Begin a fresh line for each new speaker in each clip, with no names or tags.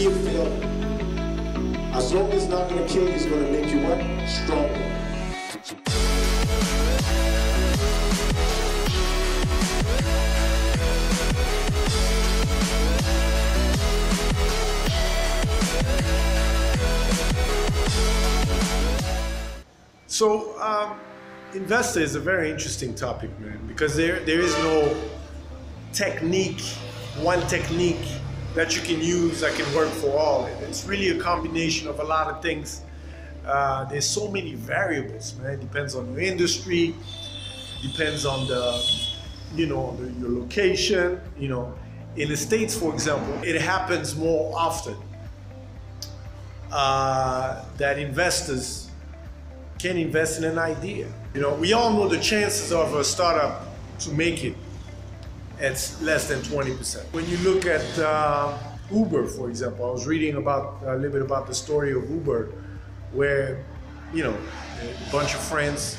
be a failure. As long as it's not going to kill you, it's going to make you what? Stronger.
So, um, investor is a very interesting topic, man, because there there is no technique, one technique that you can use that can work for all. It's really a combination of a lot of things. Uh, there's so many variables, man. It depends on your industry, depends on the, you know, the, your location. You know, in the states, for example, it happens more often uh, that investors can invest in an idea. You know, we all know the chances of a startup to make it it's less than 20%. When you look at uh, Uber, for example, I was reading about a little bit about the story of Uber, where you know a bunch of friends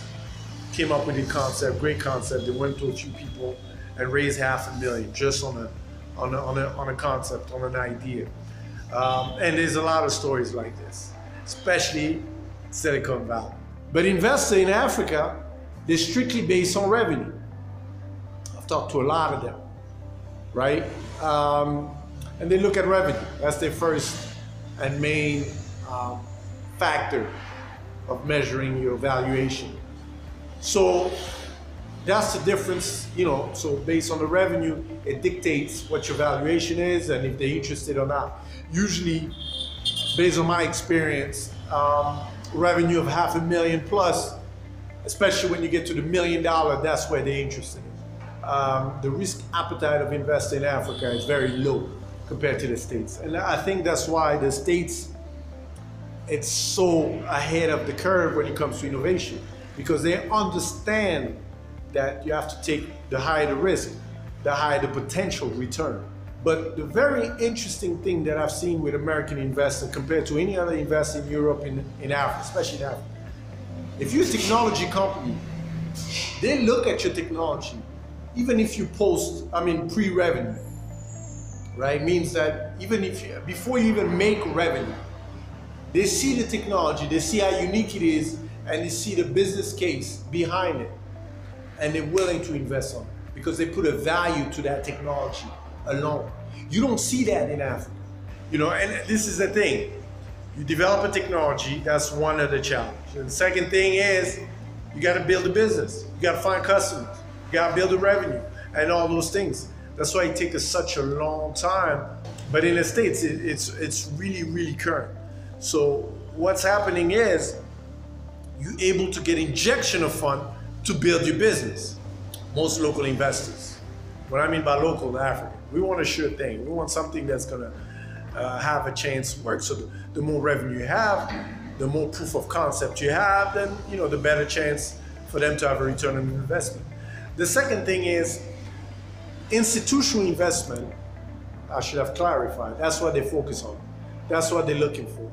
came up with a concept, great concept. They went to a few people and raised half a million just on a on a, on a, on a concept, on an idea. Um, and there's a lot of stories like this, especially Silicon Valley. But investor in Africa, they're strictly based on revenue. Talked to a lot of them, right? Um, and they look at revenue. That's their first and main um, factor of measuring your valuation. So that's the difference, you know. So based on the revenue, it dictates what your valuation is and if they're interested or not. Usually, based on my experience, um, revenue of half a million plus, especially when you get to the million dollar, that's where they're interested. Um, the risk appetite of investing in Africa is very low compared to the States. And I think that's why the States, it's so ahead of the curve when it comes to innovation because they understand that you have to take the higher the risk, the higher the potential return. But the very interesting thing that I've seen with American investors compared to any other investor in Europe, in, in Africa, especially in Africa, if you're a technology company, they look at your technology, even if you post, I mean, pre-revenue, right? Means that even if, you, before you even make revenue, they see the technology, they see how unique it is, and they see the business case behind it, and they're willing to invest on it because they put a value to that technology alone. You don't see that in Africa. You know, and this is the thing. You develop a technology, that's one of the challenges. And the second thing is you got to build a business. You got to find customers. You got to build a revenue and all those things. That's why it takes us such a long time. But in the States, it, it's, it's really, really current. So what's happening is you're able to get injection of fund to build your business. Most local investors. What I mean by local, in Africa, We want a sure thing. We want something that's gonna uh, have a chance to work. So the, the, more revenue you have, the more proof of concept you have, then you know the better chance for them to have a return on investment. The second thing is institutional investment. I should have clarified. That's what they focus on. That's what they're looking for.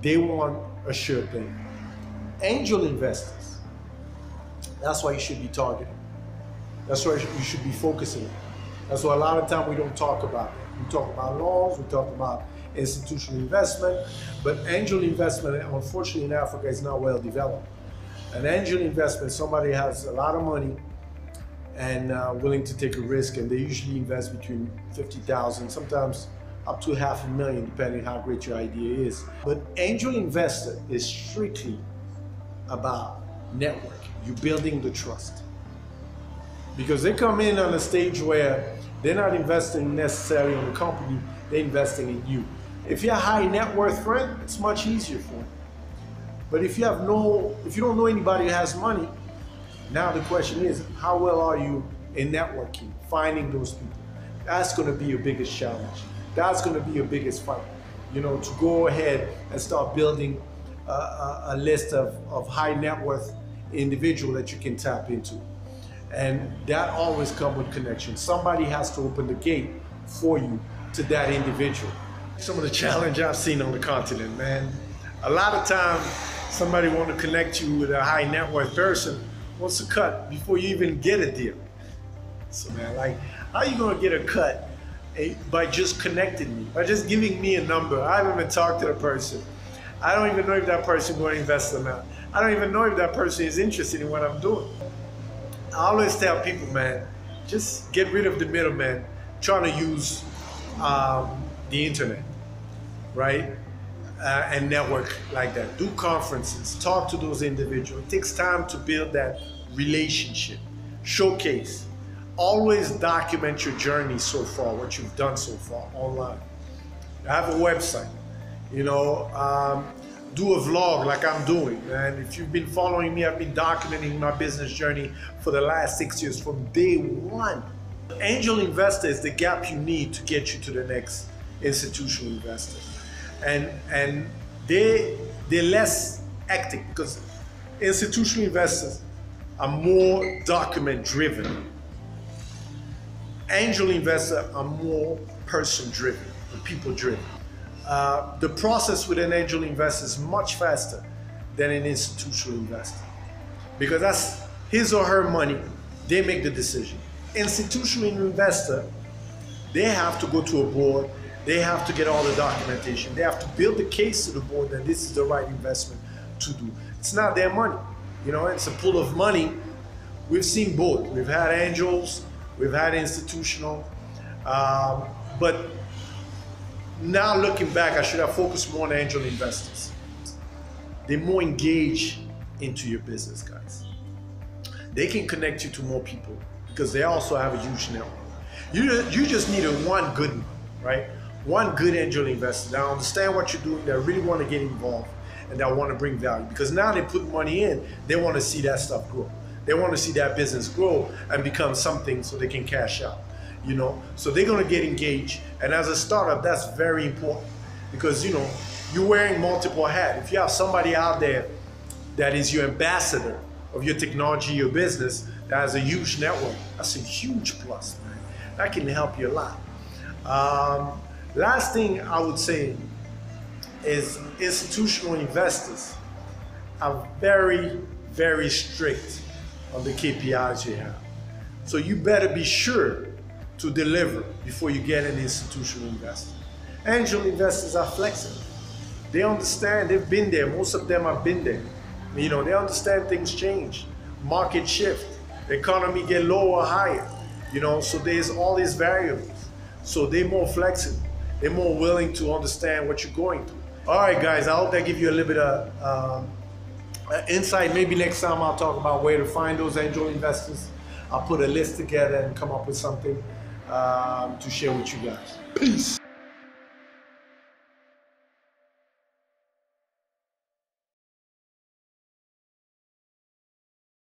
They want a sure thing. Angel investors. That's why you should be targeting. That's why you should be focusing. That's why a lot of time we don't talk about it. We talk about laws, we talk about institutional investment, but angel investment, unfortunately in Africa, is not well developed. An angel investment, somebody has a lot of money and uh, willing to take a risk, and they usually invest between 50,000, sometimes up to half a million, depending how great your idea is. But angel investor is strictly about network. You're building the trust. Because they come in on a stage where they're not investing necessarily in the company, they're investing in you. If you're a high net worth friend, it's much easier for them. But if you have no, if you don't know anybody who has money, now the question is, how well are you in networking, finding those people? That's going to be your biggest challenge. That's going to be your biggest fight. You know, to go ahead and start building a, a, a list of, of high net worth individual that you can tap into. And that always comes with connection. Somebody has to open the gate for you to that individual. Some of the challenge I've seen on the continent, man. A lot of times, somebody want to connect you with a high net worth person wants to cut before you even get a deal. So man, like, how you gonna get a cut eh, by just connecting me, by just giving me a number. I haven't even talked to the person. I don't even know if that person to invest or not. I don't even know if that person is interested in what I'm doing. I always tell people, man, just get rid of the middleman trying to use um, the internet, right? Uh, and network like that. Do conferences, talk to those individuals. It takes time to build that relationship. Showcase. Always document your journey so far, what you've done so far online. Have a website. You know, um, do a vlog like I'm doing. And if you've been following me, I've been documenting my business journey for the last six years from day one. Angel investor is the gap you need to get you to the next institutional investor. And and they they're less active because institutional investors are more document driven. Angel investors are more person driven, people driven. Uh, the process with an angel investor is much faster than an institutional investor because that's his or her money. They make the decision. Institutional investor, they have to go to a board. They have to get all the documentation. They have to build the case to the board that this is the right investment to do. It's not their money. You know, it's a pool of money. We've seen both. We've had angels, we've had institutional, um, but now looking back, I should have focused more on angel investors. They're more engaged into your business, guys. They can connect you to more people because they also have a huge network. You, you just need a one good one, right? One good angel investor that understand what you're doing, that really want to get involved, and that want to bring value. Because now they put money in, they want to see that stuff grow. They want to see that business grow and become something so they can cash out you know? So they're going to get engaged. And as a startup that's very important because you know you're wearing multiple hats. If you have somebody out there that is your ambassador of your technology your business that has a huge network that's a huge plus man. That can help you a lot. Um, last thing i would say is institutional investors are very very strict on the kpis you have so you better be sure to deliver before you get an institutional investor. Angel investors are flexible. They understand, they've been there. Most of them have been there. You know, they understand things change, market shift, economy get lower or higher. You know, so there's all these variables. So they're more flexible. They're more willing to understand what you're going through. All right, guys, I hope that give you a little bit of um, insight. Maybe next time I'll talk about where to find those angel investors. I'll put a list together and come up with something um, to share with you guys. Peace.